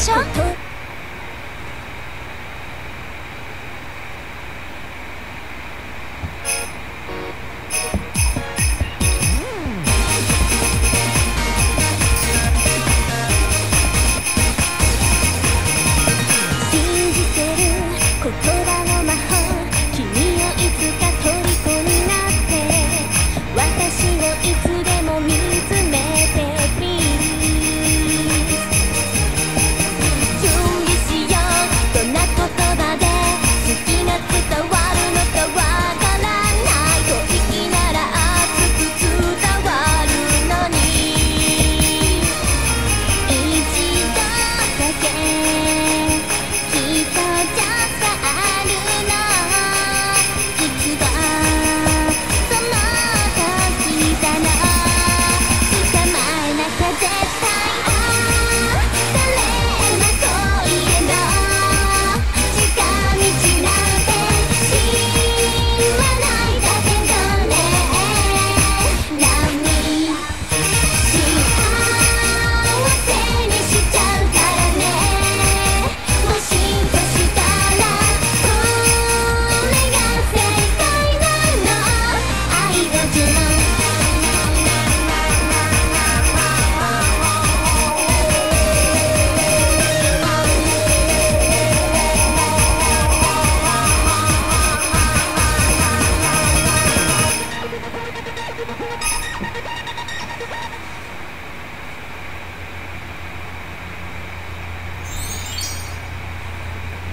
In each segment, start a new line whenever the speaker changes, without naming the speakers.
ましょう。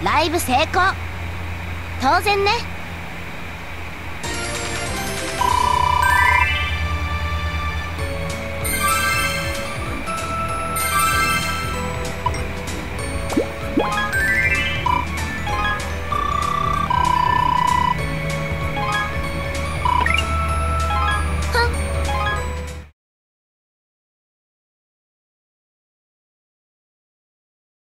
ライブ成功。当然ね。